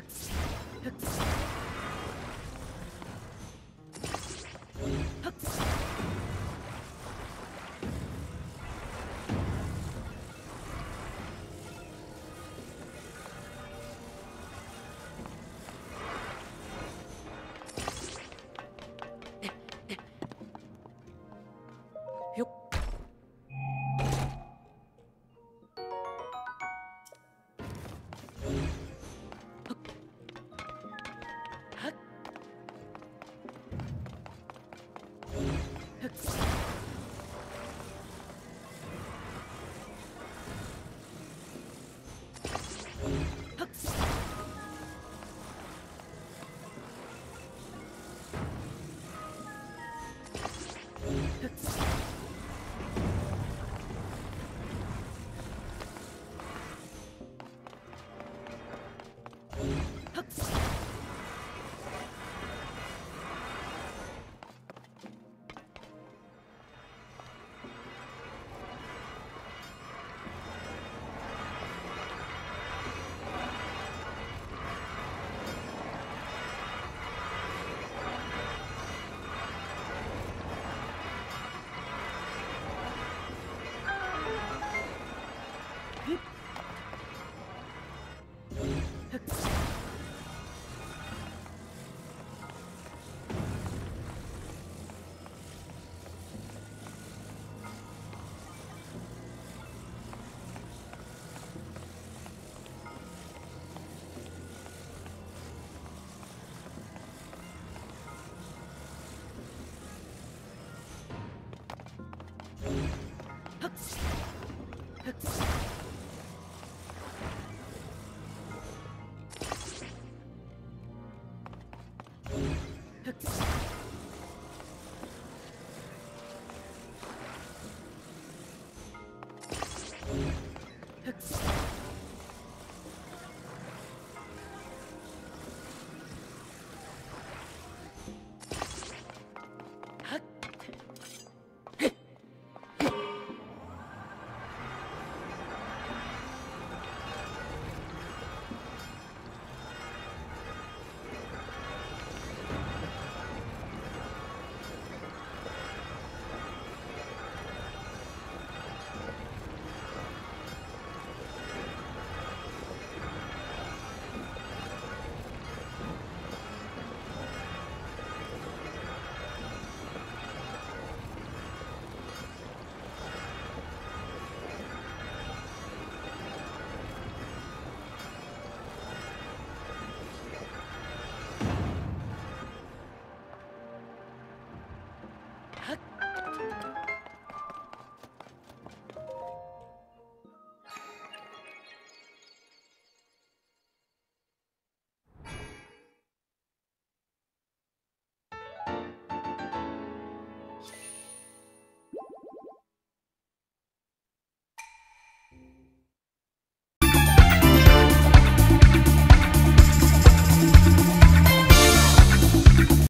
Hooks. Hooks. Huh?